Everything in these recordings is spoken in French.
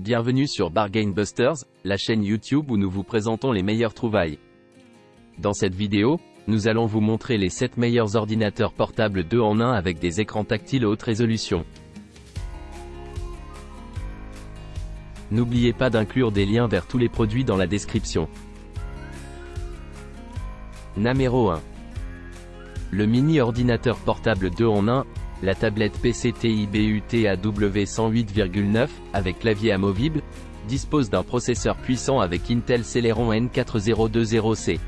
Bienvenue sur Bargain Busters, la chaîne YouTube où nous vous présentons les meilleures trouvailles. Dans cette vidéo, nous allons vous montrer les 7 meilleurs ordinateurs portables 2 en 1 avec des écrans tactiles haute résolution. N'oubliez pas d'inclure des liens vers tous les produits dans la description. Numéro 1. Le mini ordinateur portable 2 en 1, la tablette PC TIBU TAW108,9, avec clavier amovible, dispose d'un processeur puissant avec Intel Celeron N4020C.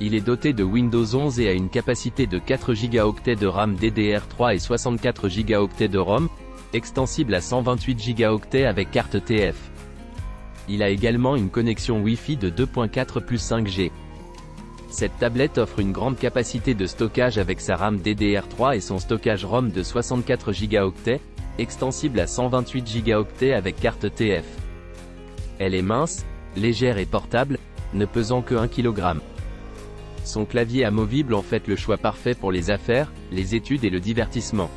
Il est doté de Windows 11 et a une capacité de 4 Go de RAM DDR3 et 64 Go de ROM, extensible à 128 Go avec carte TF. Il a également une connexion Wi-Fi de 2.4 plus 5G. Cette tablette offre une grande capacité de stockage avec sa RAM DDR3 et son stockage ROM de 64 Go, extensible à 128 Go avec carte TF. Elle est mince, légère et portable, ne pesant que 1 kg. Son clavier amovible en fait le choix parfait pour les affaires, les études et le divertissement.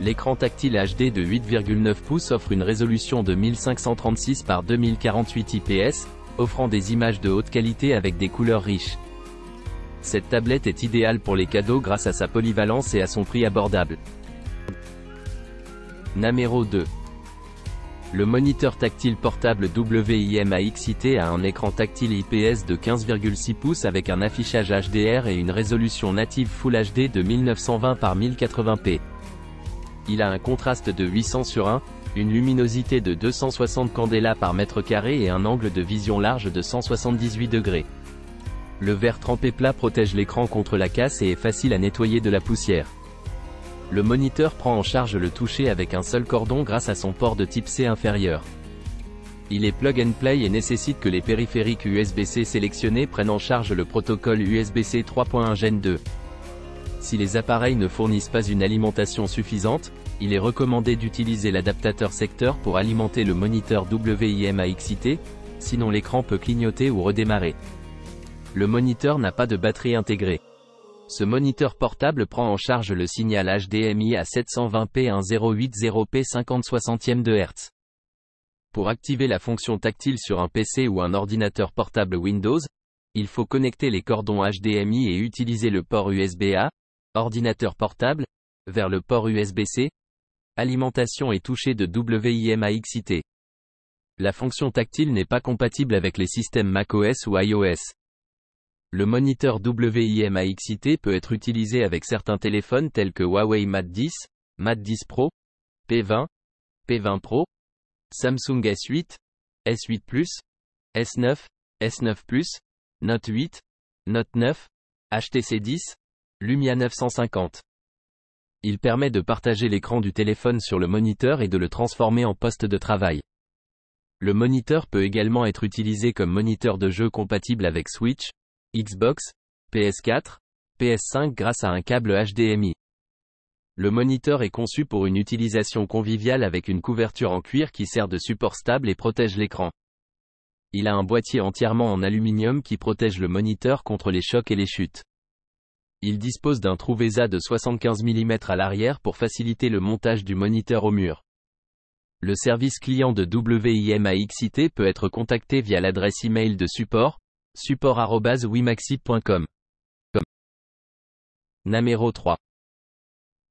L'écran tactile HD de 8,9 pouces offre une résolution de 1536 par 2048 IPS, offrant des images de haute qualité avec des couleurs riches. Cette tablette est idéale pour les cadeaux grâce à sa polyvalence et à son prix abordable. Numéro 2. Le moniteur tactile portable WIM-AXIT a un écran tactile IPS de 15,6 pouces avec un affichage HDR et une résolution native Full HD de 1920 par 1080p. Il a un contraste de 800 sur 1, une luminosité de 260 candela par mètre carré et un angle de vision large de 178 degrés. Le verre trempé plat protège l'écran contre la casse et est facile à nettoyer de la poussière. Le moniteur prend en charge le toucher avec un seul cordon grâce à son port de type C inférieur. Il est plug and play et nécessite que les périphériques USB-C sélectionnés prennent en charge le protocole USB-C 3.1 Gen 2. Si les appareils ne fournissent pas une alimentation suffisante, il est recommandé d'utiliser l'adaptateur secteur pour alimenter le moniteur WIM-AXIT, sinon l'écran peut clignoter ou redémarrer. Le moniteur n'a pas de batterie intégrée. Ce moniteur portable prend en charge le signal HDMI à 720p 1080p 50 60 de Hz. Pour activer la fonction tactile sur un PC ou un ordinateur portable Windows, il faut connecter les cordons HDMI et utiliser le port USB-A, ordinateur portable, vers le port USB-C, alimentation et toucher de WIM-AXIT. La fonction tactile n'est pas compatible avec les systèmes macOS ou iOS. Le moniteur WIM-AXIT peut être utilisé avec certains téléphones tels que Huawei Mate 10, Mate 10 Pro, P20, P20 Pro, Samsung S8, S8 Plus, S9, S9 Plus, Note 8, Note 9, HTC 10, Lumia 950. Il permet de partager l'écran du téléphone sur le moniteur et de le transformer en poste de travail. Le moniteur peut également être utilisé comme moniteur de jeu compatible avec Switch, Xbox, PS4, PS5 grâce à un câble HDMI. Le moniteur est conçu pour une utilisation conviviale avec une couverture en cuir qui sert de support stable et protège l'écran. Il a un boîtier entièrement en aluminium qui protège le moniteur contre les chocs et les chutes. Il dispose d'un trou VESA de 75 mm à l'arrière pour faciliter le montage du moniteur au mur. Le service client de WIM-AXIT peut être contacté via l'adresse email de support, support.wimaxi.com. Numéro 3.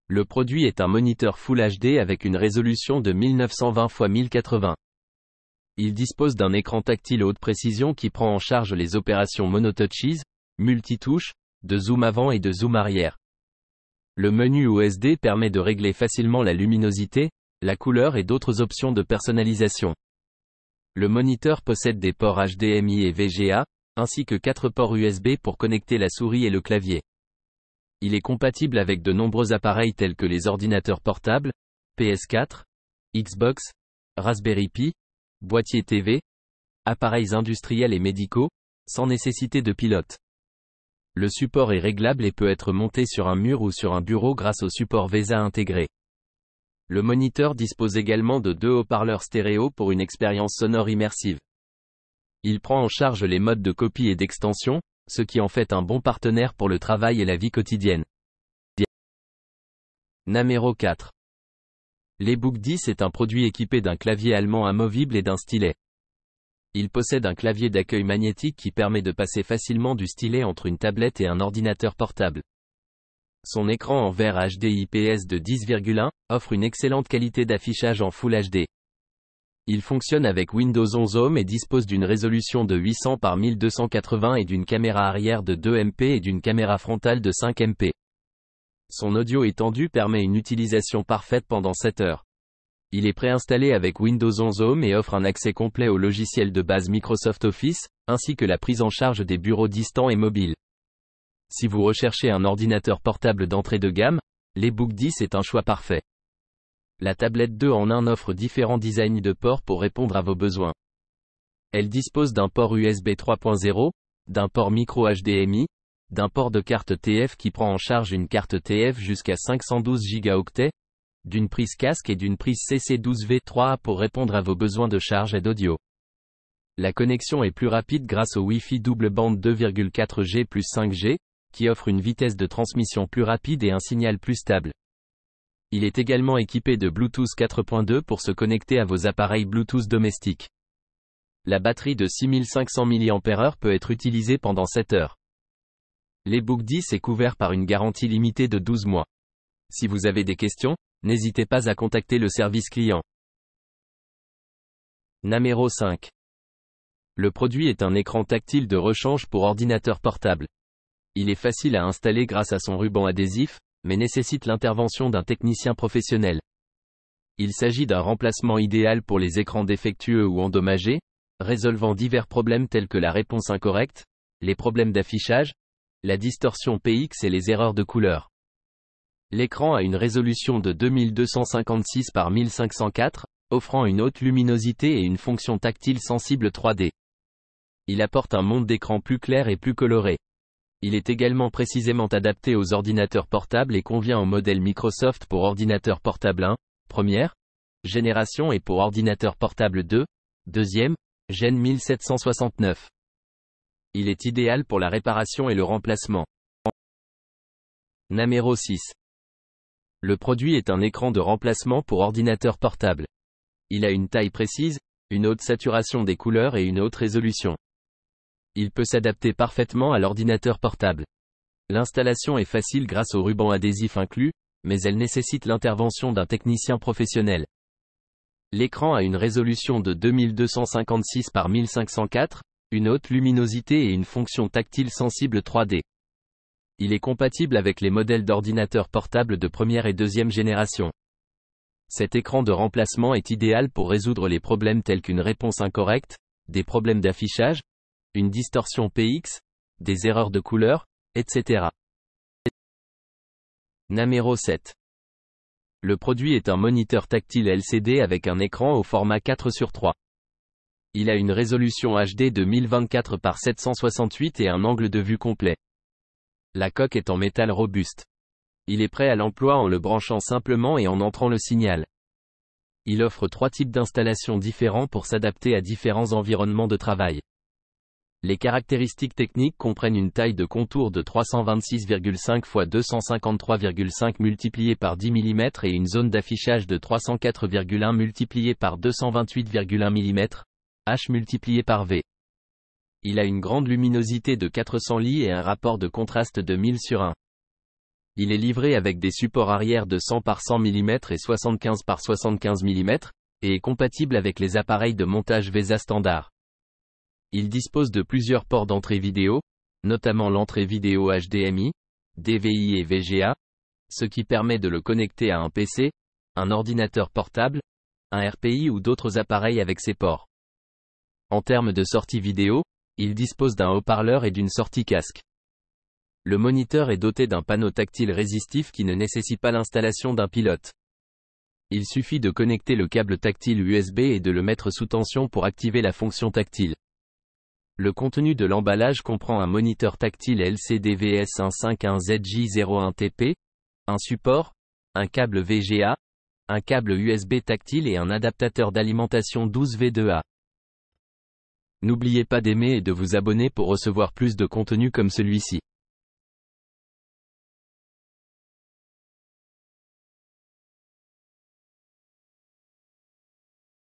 Le produit est un moniteur Full HD avec une résolution de 1920 x 1080. Il dispose d'un écran tactile haute précision qui prend en charge les opérations monotouches, multitouches, de zoom avant et de zoom arrière. Le menu OSD permet de régler facilement la luminosité, la couleur et d'autres options de personnalisation. Le moniteur possède des ports HDMI et VGA, ainsi que 4 ports USB pour connecter la souris et le clavier. Il est compatible avec de nombreux appareils tels que les ordinateurs portables, PS4, Xbox, Raspberry Pi, boîtier TV, appareils industriels et médicaux, sans nécessité de pilote. Le support est réglable et peut être monté sur un mur ou sur un bureau grâce au support VESA intégré. Le moniteur dispose également de deux haut-parleurs stéréo pour une expérience sonore immersive. Il prend en charge les modes de copie et d'extension, ce qui en fait un bon partenaire pour le travail et la vie quotidienne. Numéro 4. L'eBook 10 est un produit équipé d'un clavier allemand amovible et d'un stylet. Il possède un clavier d'accueil magnétique qui permet de passer facilement du stylet entre une tablette et un ordinateur portable. Son écran en verre HD IPS de 10,1 offre une excellente qualité d'affichage en Full HD. Il fonctionne avec Windows 11 Home et dispose d'une résolution de 800 par 1280 et d'une caméra arrière de 2 MP et d'une caméra frontale de 5 MP. Son audio étendu permet une utilisation parfaite pendant 7 heures. Il est préinstallé avec Windows 11 Home et offre un accès complet au logiciel de base Microsoft Office, ainsi que la prise en charge des bureaux distants et mobiles. Si vous recherchez un ordinateur portable d'entrée de gamme, l'eBook 10 est un choix parfait. La tablette 2 en 1 offre différents designs de ports pour répondre à vos besoins. Elle dispose d'un port USB 3.0, d'un port micro HDMI, d'un port de carte TF qui prend en charge une carte TF jusqu'à 512 Go, d'une prise casque et d'une prise CC12V3A pour répondre à vos besoins de charge et d'audio. La connexion est plus rapide grâce au Wi-Fi double bande 2,4G plus 5G, qui offre une vitesse de transmission plus rapide et un signal plus stable. Il est également équipé de Bluetooth 4.2 pour se connecter à vos appareils Bluetooth domestiques. La batterie de 6500 mAh peut être utilisée pendant 7 heures. L'eBook 10 est couvert par une garantie limitée de 12 mois. Si vous avez des questions, n'hésitez pas à contacter le service client. Namero 5. Le produit est un écran tactile de rechange pour ordinateur portable. Il est facile à installer grâce à son ruban adhésif, mais nécessite l'intervention d'un technicien professionnel. Il s'agit d'un remplacement idéal pour les écrans défectueux ou endommagés, résolvant divers problèmes tels que la réponse incorrecte, les problèmes d'affichage, la distorsion PX et les erreurs de couleur. L'écran a une résolution de 2256 par 1504, offrant une haute luminosité et une fonction tactile sensible 3D. Il apporte un monde d'écran plus clair et plus coloré. Il est également précisément adapté aux ordinateurs portables et convient au modèle Microsoft pour ordinateur portable 1, première génération et pour ordinateur portable 2, deuxième, Gen 1769. Il est idéal pour la réparation et le remplacement. Namero 6. Le produit est un écran de remplacement pour ordinateur portable. Il a une taille précise, une haute saturation des couleurs et une haute résolution. Il peut s'adapter parfaitement à l'ordinateur portable. L'installation est facile grâce au ruban adhésif inclus, mais elle nécessite l'intervention d'un technicien professionnel. L'écran a une résolution de 2256 par 1504, une haute luminosité et une fonction tactile sensible 3D. Il est compatible avec les modèles d'ordinateurs portables de première et deuxième génération. Cet écran de remplacement est idéal pour résoudre les problèmes tels qu'une réponse incorrecte, des problèmes d'affichage, une distorsion PX, des erreurs de couleur, etc. Namero 7. Le produit est un moniteur tactile LCD avec un écran au format 4 sur 3. Il a une résolution HD de 1024 par 768 et un angle de vue complet. La coque est en métal robuste. Il est prêt à l'emploi en le branchant simplement et en entrant le signal. Il offre trois types d'installations différents pour s'adapter à différents environnements de travail. Les caractéristiques techniques comprennent une taille de contour de 326,5 x 253,5 multiplié par 10 mm et une zone d'affichage de 304,1 multiplié par 228,1 mm, H multiplié par V. Il a une grande luminosité de 400 lits et un rapport de contraste de 1000 sur 1. Il est livré avec des supports arrière de 100 par 100 mm et 75 par 75 mm, et est compatible avec les appareils de montage VESA standard. Il dispose de plusieurs ports d'entrée vidéo, notamment l'entrée vidéo HDMI, DVI et VGA, ce qui permet de le connecter à un PC, un ordinateur portable, un RPI ou d'autres appareils avec ces ports. En termes de sortie vidéo, il dispose d'un haut-parleur et d'une sortie casque. Le moniteur est doté d'un panneau tactile résistif qui ne nécessite pas l'installation d'un pilote. Il suffit de connecter le câble tactile USB et de le mettre sous tension pour activer la fonction tactile. Le contenu de l'emballage comprend un moniteur tactile LCD VS151ZJ01TP, un support, un câble VGA, un câble USB tactile et un adaptateur d'alimentation 12V2A. N'oubliez pas d'aimer et de vous abonner pour recevoir plus de contenu comme celui-ci.